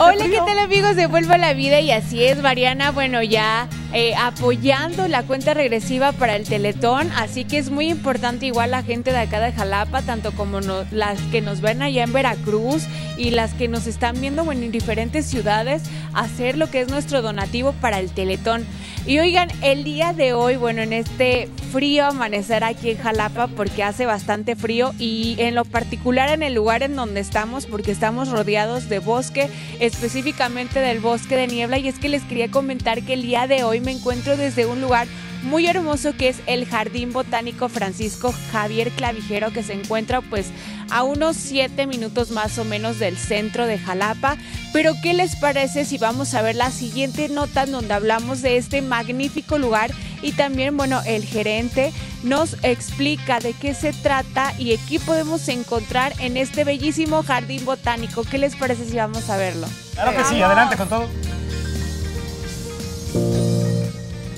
Hola, ¿qué tal amigos de Vuelvo a la Vida? Y así es, Mariana, bueno, ya eh, apoyando la cuenta regresiva para el Teletón, así que es muy importante igual la gente de acá de Jalapa, tanto como las que nos ven allá en Veracruz y las que nos están viendo en diferentes ciudades, hacer lo que es nuestro donativo para el Teletón. Y oigan, el día de hoy, bueno, en este frío amanecer aquí en Jalapa, porque hace bastante frío y en lo particular en el lugar en donde estamos, porque estamos rodeados de bosque, específicamente del bosque de niebla, y es que les quería comentar que el día de hoy me encuentro desde un lugar muy hermoso que es el Jardín Botánico Francisco Javier Clavijero que se encuentra pues a unos 7 minutos más o menos del centro de Jalapa. Pero ¿qué les parece si vamos a ver la siguiente nota donde hablamos de este magnífico lugar y también bueno el gerente nos explica de qué se trata y qué podemos encontrar en este bellísimo jardín botánico. ¿Qué les parece si vamos a verlo? Claro que sí, adelante con todo.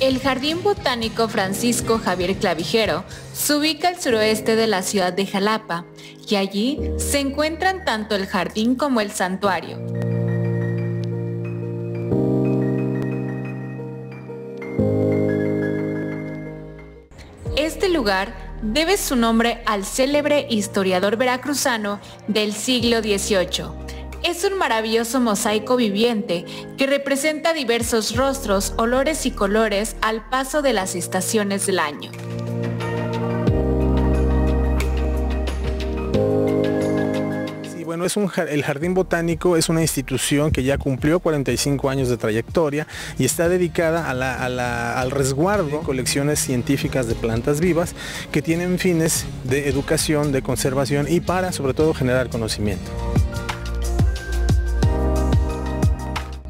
El Jardín Botánico Francisco Javier Clavijero se ubica al suroeste de la ciudad de Jalapa y allí se encuentran tanto el jardín como el santuario. Este lugar debe su nombre al célebre historiador veracruzano del siglo XVIII, es un maravilloso mosaico viviente que representa diversos rostros, olores y colores al paso de las estaciones del año. bueno, es un, el Jardín Botánico es una institución que ya cumplió 45 años de trayectoria y está dedicada al resguardo de colecciones científicas de plantas vivas que tienen fines de educación, de conservación y para sobre todo generar conocimiento.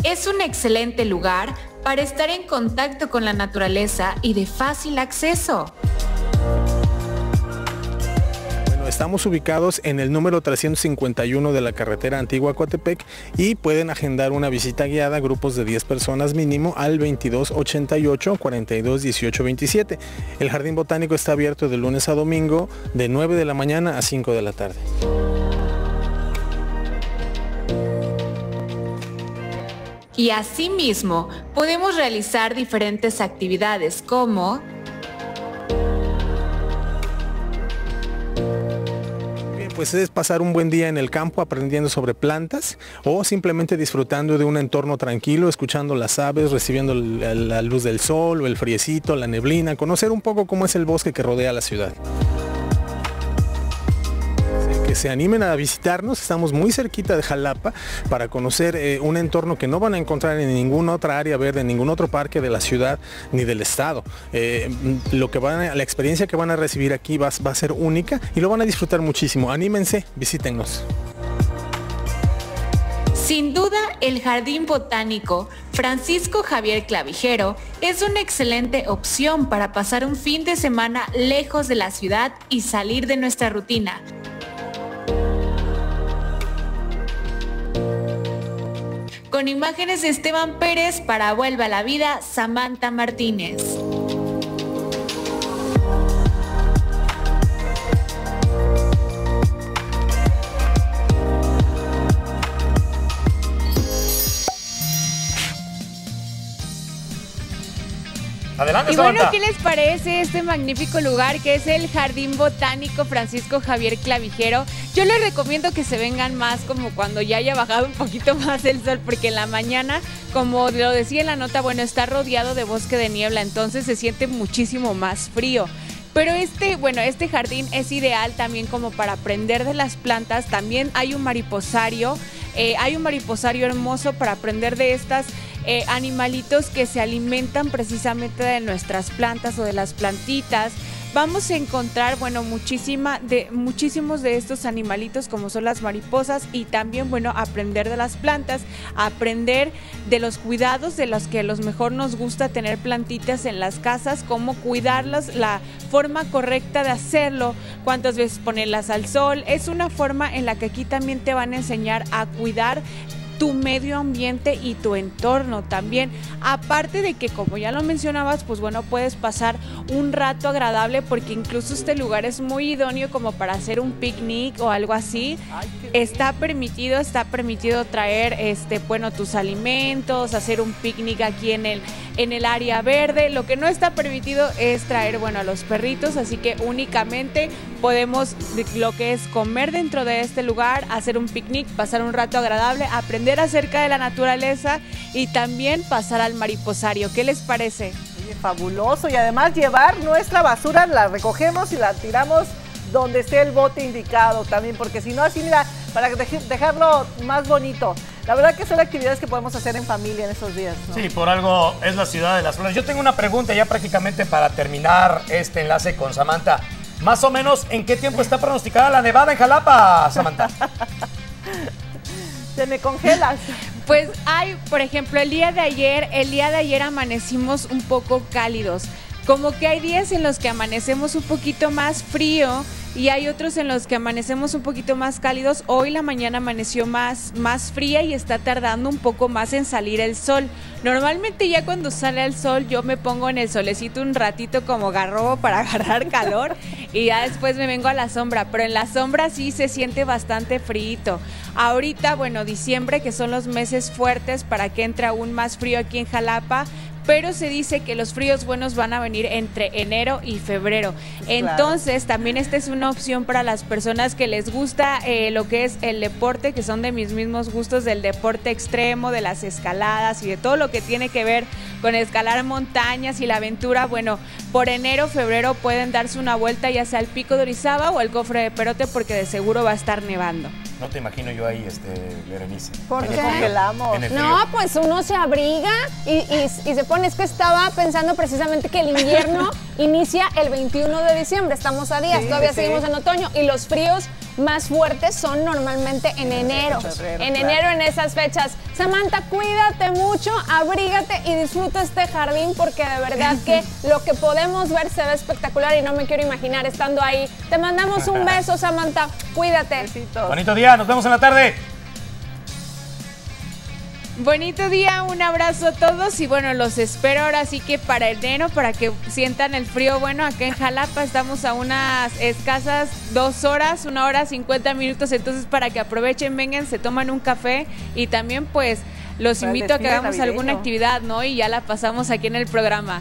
Es un excelente lugar para estar en contacto con la naturaleza y de fácil acceso. Bueno, Estamos ubicados en el número 351 de la carretera Antigua Coatepec y pueden agendar una visita guiada a grupos de 10 personas mínimo al 2288 42 18 27. El jardín botánico está abierto de lunes a domingo de 9 de la mañana a 5 de la tarde. Y asimismo, podemos realizar diferentes actividades como pues es pasar un buen día en el campo aprendiendo sobre plantas o simplemente disfrutando de un entorno tranquilo, escuchando las aves, recibiendo la luz del sol o el friecito, la neblina, conocer un poco cómo es el bosque que rodea la ciudad se animen a visitarnos. Estamos muy cerquita de Jalapa para conocer eh, un entorno que no van a encontrar en ninguna otra área verde, en ningún otro parque de la ciudad ni del estado. Eh, lo que van la experiencia que van a recibir aquí va, va a ser única y lo van a disfrutar muchísimo. Anímense, visítenos. Sin duda, el Jardín Botánico Francisco Javier Clavijero es una excelente opción para pasar un fin de semana lejos de la ciudad y salir de nuestra rutina. Con imágenes de Esteban Pérez para Vuelva a la Vida, Samantha Martínez. Y bueno, ¿qué les parece este magnífico lugar que es el Jardín Botánico Francisco Javier Clavijero? Yo les recomiendo que se vengan más como cuando ya haya bajado un poquito más el sol, porque en la mañana, como lo decía en la nota, bueno, está rodeado de bosque de niebla, entonces se siente muchísimo más frío. Pero este, bueno, este jardín es ideal también como para aprender de las plantas. También hay un mariposario, eh, hay un mariposario hermoso para aprender de estas eh, animalitos que se alimentan precisamente de nuestras plantas o de las plantitas. Vamos a encontrar, bueno, muchísima de, muchísimos de estos animalitos como son las mariposas y también, bueno, aprender de las plantas, aprender de los cuidados de los que a los mejor nos gusta tener plantitas en las casas, cómo cuidarlas, la forma correcta de hacerlo, cuántas veces ponerlas al sol. Es una forma en la que aquí también te van a enseñar a cuidar tu medio ambiente y tu entorno también. Aparte de que, como ya lo mencionabas, pues bueno, puedes pasar un rato agradable porque incluso este lugar es muy idóneo como para hacer un picnic o algo así. Está permitido, está permitido traer, este, bueno, tus alimentos, hacer un picnic aquí en el en el área verde. Lo que no está permitido es traer, bueno, a los perritos, así que únicamente podemos lo que es comer dentro de este lugar, hacer un picnic, pasar un rato agradable, aprender acerca de la naturaleza y también pasar al mariposario. ¿Qué les parece? fabuloso y además llevar nuestra basura, la recogemos y la tiramos donde esté el bote indicado también, porque si no así, mira, para dejarlo más bonito. La verdad que son actividades que podemos hacer en familia en esos días. Sí, por algo es la ciudad de las flores. Yo tengo una pregunta ya prácticamente para terminar este enlace con Samantha. Más o menos, ¿en qué tiempo está pronosticada la nevada en Jalapa, Samantha? Se me congelas. Pues hay, por ejemplo, el día de ayer, el día de ayer amanecimos un poco cálidos. Como que hay días en los que amanecemos un poquito más frío y hay otros en los que amanecemos un poquito más cálidos. Hoy la mañana amaneció más, más fría y está tardando un poco más en salir el sol. Normalmente ya cuando sale el sol yo me pongo en el solecito un ratito como garrobo para agarrar calor y ya después me vengo a la sombra, pero en la sombra sí se siente bastante frío. Ahorita, bueno, diciembre que son los meses fuertes para que entre aún más frío aquí en Jalapa, pero se dice que los fríos buenos van a venir entre enero y febrero. Entonces, también esta es una opción para las personas que les gusta eh, lo que es el deporte, que son de mis mismos gustos del deporte extremo, de las escaladas y de todo lo que tiene que ver con escalar montañas y la aventura. Bueno, por enero, febrero pueden darse una vuelta ya sea al Pico de Orizaba o al Cofre de Perote porque de seguro va a estar nevando. No te imagino yo ahí, este, Berenice. ¿Por qué? Congelamos. No, pues uno se abriga y, se pone. Es que estaba pensando precisamente que el invierno inicia el 21 de diciembre. Estamos a días, todavía seguimos en otoño y los fríos más fuertes son normalmente en enero. En enero, en esas fechas. Samantha, cuídate mucho, abrígate y disfruta este jardín porque de verdad que lo que podemos ver se ve espectacular y no me quiero imaginar estando ahí. Te mandamos un beso, Samantha. Cuídate. Bonito día, nos vemos en la tarde. Bonito día, un abrazo a todos y bueno, los espero ahora sí que para enero, para que sientan el frío. Bueno, acá en Jalapa estamos a unas escasas dos horas, una hora cincuenta minutos, entonces para que aprovechen, vengan, se toman un café y también pues los invito a que hagamos alguna actividad, ¿no? Y ya la pasamos aquí en el programa.